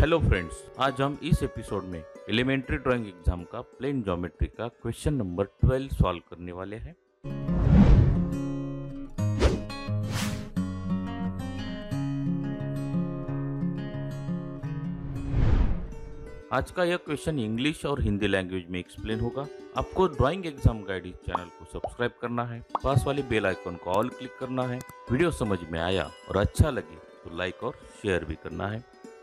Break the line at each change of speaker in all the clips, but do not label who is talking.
Hello friends आज हम इस एपिसोड में एलिमेंट्री ड्राइंग एग्ज़ाम का प्लेन ज्योमेट्री का क्वेश्चन नंबर 12 सॉल्व करने वाले हैं। आज का यह क्वेश्चन इंग्लिश और हिंदी लैंग्वेज में एक्सप्लेन होगा। आपको ड्राइंग एग्ज़ाम गाइड इस चैनल को सब्सक्राइब करना है, पास वाले बेल आइकन को ऑल क्लिक करना है। वीडियो समझ में आया और अच्छा लगे तो लाइक और शेयर भी करना है।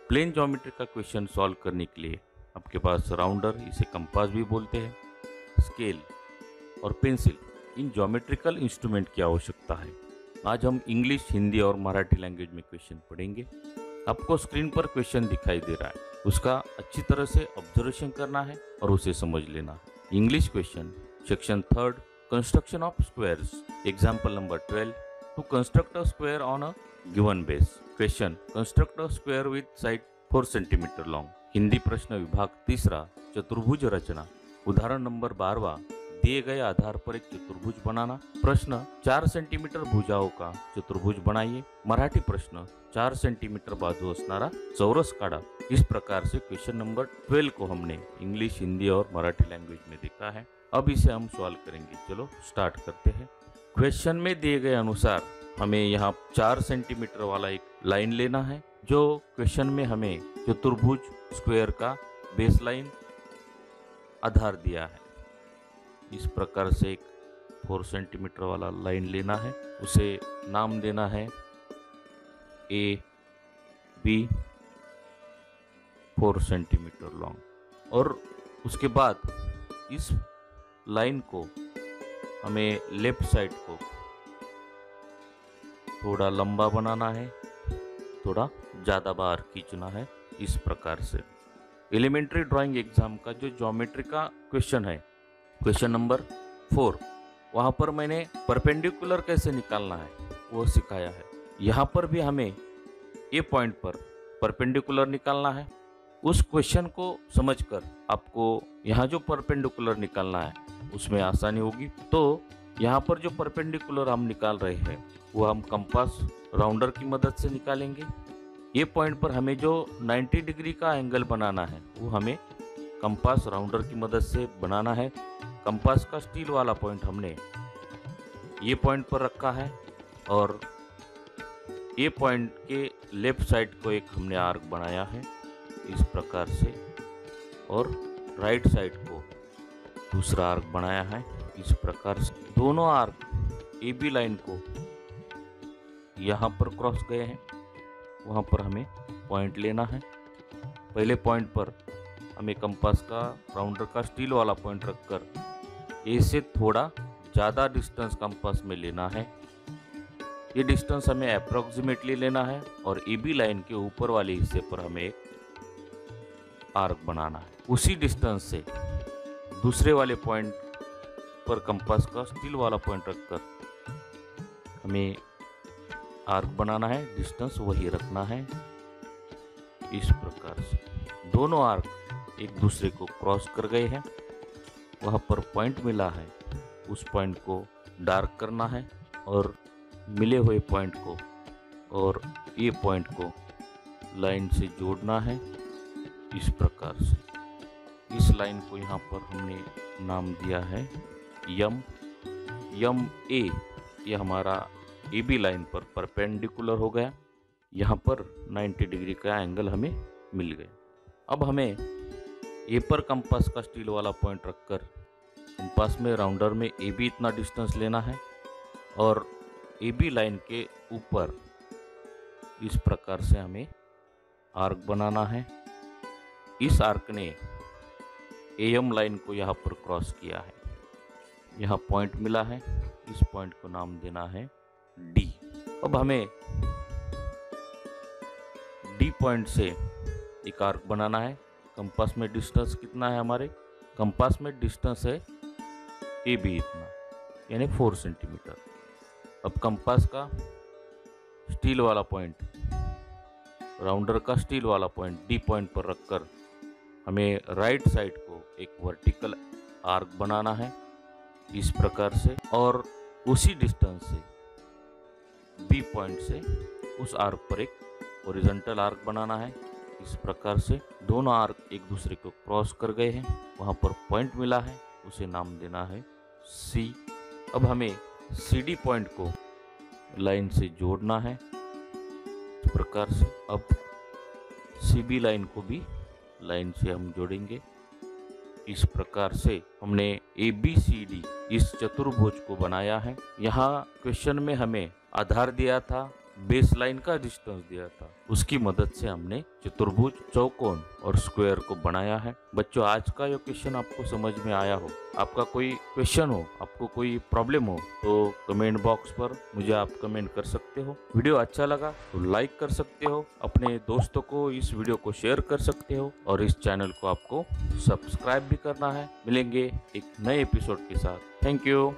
प्लेन ज्योमेट्री का क्वेश्चन सॉल्व करने के लिए आपके पास राउंडर, इसे कंपास भी बोलते हैं, स्केल और पेंसिल, इन ज्योमेट्रिकल इंस्ट्रूमेंट की आवश्यकता है। आज हम इंग्लिश, हिंदी और मराठी लैंग्वेज में क्वेश्चन पढ़ेंगे। आपको स्क्रीन पर क्वेश्चन दिखाई दे रहा है। उसका अच्छी तरह से ऑब्जर्वेशन करना है और उसे समझ लेना है। English question, section third, construction of squares, example number twelve, to construct a square on a given base. Question construct a square with side four centimetre long Hindi प्रश्न विभाग तीसरा, चतुर्भुज रचना. उदाहरण नंबर बारवा, दिए गए आधार पर एक चतुर्भुज बनाना. प्रश्न, चार सेंटीमीटर भुजाओं का चतुर्भुज बनाइए. मराठी प्रश्न, चार सेंटीमीटर बाजू असणारा चौरस काढा. इस प्रकार से क्वेश्चन नंबर ट्वेल्व को हमने इंग्लिश हिंदी और मराठी लैंग्वेज में देखा है. अब इसे हम सॉल्व करेंगे. चलो स्टार्ट करते हैं. क्वेश्चन में दिए गए अनुसार हमें यहाँ चार सेंटीमीटर वाला एक लाइन लेना है, जो क्वेश्चन में हमें चतुर्भुज स्क्वायर का बेस लाइन आधार दिया है। इस प्रकार से एक फोर सेंटीमीटर वाला लाइन लेना है, उसे नाम देना है A B four centimetre long और उसके बाद इस लाइन को, हमें लेफ़्ट साइड को थोड़ा लंबा बनाना है, थोड़ा ज़्यादा बाहर खींचना है इस प्रकार से। एलिमेंट्री ड्राइंग एग्ज़ाम का जो ज्योमेट्री का क्वेश्चन है क्वेश्चन नंबर फोर वहाँ पर मैंने परपेंडिकुलर कैसे निकालना है, वो सिखाया है। यहाँ पर भी हमें ए पॉइंट पर परपेंडिकुलर निकालना है। उस क्वेश्चन को समझकर आपको यहाँ जो परपेंडिकुलर निकालना है, उसमें आसानी होगी। तो यहाँ पर जो परपेंडिकुलर हम निकाल रहे हैं, वो हम कंपास राउंडर की मदद से निकालेंगे। ये पॉइंट पर हमें जो 90 डिग्री का एंगल बनाना है, वो हमें कंपास राउंडर की मदद से बनाना है। कंपास का स्टील वाला पॉइंट हमने ये पॉइंट पर रखा है और ये पॉइंट के लेफ़्ट साइड को एक हमने आर्क बनाया है इस प्रकार से और राइट साइड को दूसरा आर्क बनाया है। इस प्रकार से दोनों आर्क ए बी लाइन को यहाँ पर क्रॉस गए हैं। वहाँ पर हमें पॉइंट लेना है। पहले पॉइंट पर हमें कंपास का राउंडर का स्टील वाला पॉइंट रखकर ए से थोड़ा ज़्यादा डिस्टेंस कंपास में लेना है। ये डिस्टेंस हमें अप्रोक्सीमेटली लेना है और ए बी लाइन के ऊपर वाले हिस्से पर हमें एक आर्क बनाना है। उसी डिस्टेंस से दूसरे वाले पॉइंट पर कंपास का स्टील वाला पॉइंट रखकर हमें आर्क बनाना है डिस्टेंस वही रखना है। इस प्रकार से दोनों आर्क एक दूसरे को क्रॉस कर गए हैं। वहाँ पर पॉइंट मिला है, उस पॉइंट को डार्क करना है और मिले हुए पॉइंट को और ये पॉइंट को लाइन से जोड़ना है। इस प्रकार से इस लाइन को यहाँ पर हमने नाम दिया है। यम यम ए, ये हमारा ए बी लाइन पर परपेंडिकुलर हो गया। यहाँ पर 90 डिग्री का एंगल हमें मिल गया। अब हमें ए पर कंपास का स्टील वाला पॉइंट रखकर कंपास में राउंडर में ए बी इतना डिस्टेंस लेना है और ए बी लाइन के ऊपर इस प्रकार से हमें आर्क बनाना है। इस आर्क ने एम लाइन को यहाँ पर क्रॉस किया है। यहाँ पॉइंट मिला है। इस पॉइंट को नाम देना है डी अब हमें डी पॉइंट से एक आर्क बनाना है। कंपास में डिस्टेंस कितना है हमारे? कंपास में डिस्टेंस है ए बी इतना, यानी फोर सेंटीमीटर अब कंपास का स्टील वाला पॉइंट राउंडर का स्टील वाला पॉइंट डी पॉइंट पर रखकर हमें राइट साइड को एक वर्टिकल आर्क बनाना है। इस प्रकार से और उसी डिस्टेंस से बी पॉइंट से उस आर्क पर एक ओरिजेंटल आर्क बनाना है। इस प्रकार से दोनों आर्क एक दूसरे को क्रॉस कर गए हैं। वहाँ पर पॉइंट मिला है, उसे नाम देना है सी अब हमें सी डी पॉइंट को लाइन से जोड़ना है। इस प्रकार से अब सी बी लाइन को भी लाइन से हम जोड़ेंगे। इस प्रकार से हमने ए बी सी डी इस चतुर्भुज को बनाया है। यहाँ क्वेश्चन में हमें आधार दिया था। बेस लाइन का डिस्टेंस दिया था। उसकी मदद से हमने चतुर्भुज चौकोन और स्क्वायर को बनाया है। बच्चों, आज का ये क्वेश्चन आपको समझ में आया हो। आपका कोई क्वेश्चन हो, आपको कोई प्रॉब्लम हो तो कमेंट बॉक्स पर मुझे आप कमेंट कर सकते हो। वीडियो अच्छा लगा तो लाइक कर सकते हो। अपने दोस्तों को इस वीडियो को शेयर कर सकते हो और इस चैनल को आपको सब्सक्राइब भी करना है। मिलेंगे एक नए एपिसोड के साथ। Thank you